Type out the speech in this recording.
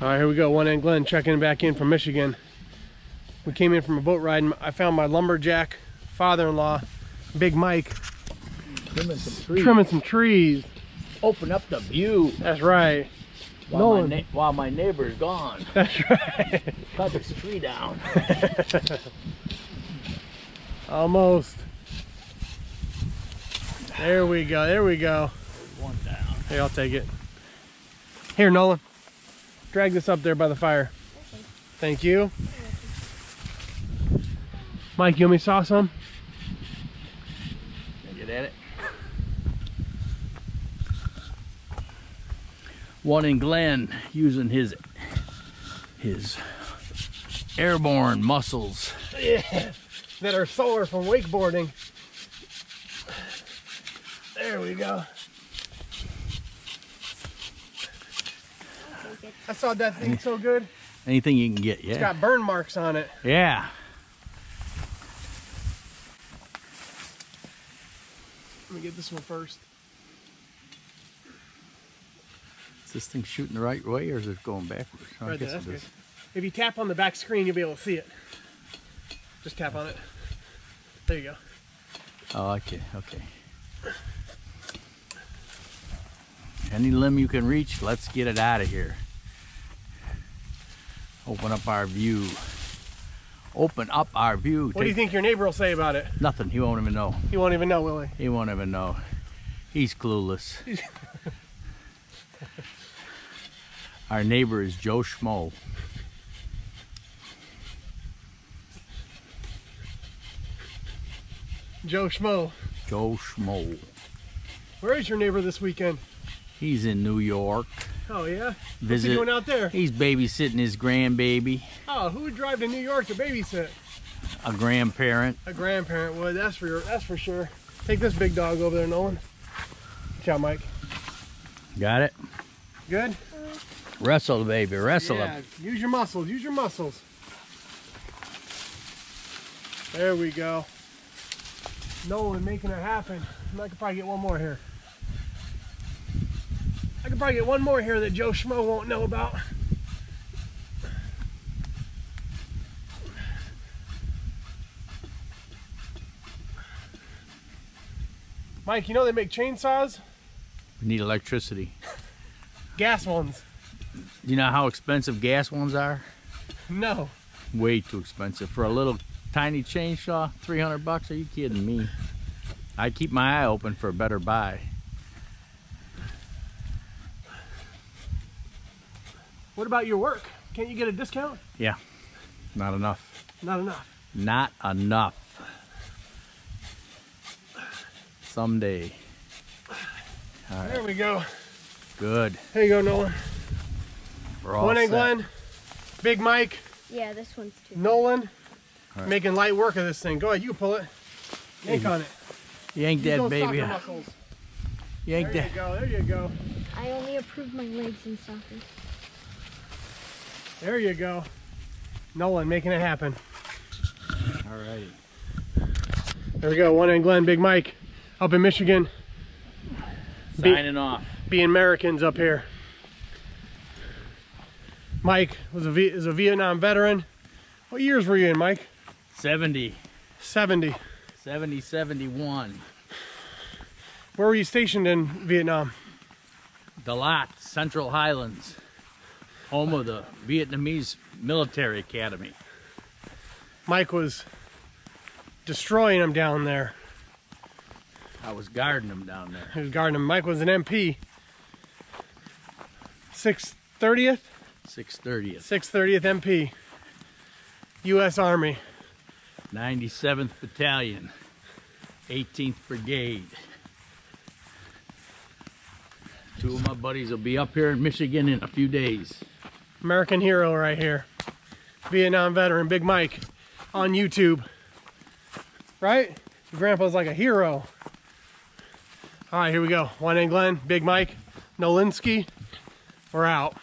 All right, here we go. One end Glen checking back in from Michigan. We came in from a boat ride and I found my lumberjack father-in-law, Big Mike, Trimming some trees. trimming some trees. Open up the view That's right. while, my, while my neighbor's gone. That's right. Cut this tree down. Almost. There we go. There we go. One down. Hey, I'll take it. Here, Nolan. Drag this up there by the fire. Thank you. Mike, you want me to saw some? Get at it. One in Glen using his his airborne muscles. Yeah. That are sore from wakeboarding. There we go. I saw that thing so good. Anything you can get, yeah. It's got burn marks on it. Yeah. Let me get this one first. Is this thing shooting the right way or is it going backwards? Oh, I Right there, guess that's it good. If you tap on the back screen, you'll be able to see it. Just tap on it. There you go. Oh, okay, okay. Any limb you can reach, let's get it out of here. Open up our view. Open up our view. What do you think your neighbor will say about it? Nothing. He won't even know. He won't even know, will he? He won't even know. He's clueless. our neighbor is Joe Schmo. Joe Schmo. Joe Schmo. Where is your neighbor this weekend? He's in New York. Oh yeah. What's he Visit. doing out there? He's babysitting his grandbaby, Oh, who would drive to New York to babysit? a grandparent. A grandparent would. That's for that's for sure. Take this big dog over there, Nolan. Ciao, Mike. Got it? Good. Wrestle the baby, wrestle yeah. him. Use your muscles. Use your muscles. There we go. Nolan making it happen. I could probably get one more here. I probably get one more here that Joe Schmo won't know about. Mike, you know they make chainsaws? We need electricity. Gas ones. You know how expensive gas ones are? No. Way too expensive. For a little tiny chainsaw, 300 bucks? Are you kidding me? I keep my eye open for a better buy. What about your work? Can't you get a discount? Yeah, not enough. Not enough. Not enough. Someday. All right, There we go. good. There you go, Nolan. We're all One set. and Glen, Big Mike, Yeah, this one's too. Nolan, All right. making light work of this thing. Go ahead, you pull it. Yank on it. Yank Use that baby. soccer out. muscles. Yank There that. you go. There you go. I only approve my legs in soccer. There you go. Nolan making it happen. All right. There we go. One and Glen, Big Mike, up in Michigan, Be- Signing off. being Americans up here. Mike was a is a Vietnam veteran. What years were you in, Mike? 70. 70. 70, 71. Where were you stationed in Vietnam? Dalat, Central Highlands, home of the Vietnamese Military Academy. Mike was destroying them down there. I was guarding them down there. He was guarding them. Mike was an MP. 630th? 630th, 630th MP. U.S. Army. 97th Battalion, 18th Brigade. Two of my buddies will be up here in Michigan in a few days. American hero right here. Vietnam veteran, Big Mike, on YouTube. Right? Grandpa's like a hero. All right, here we go. One and Glen, Big Mike, Nolinsky. We're out.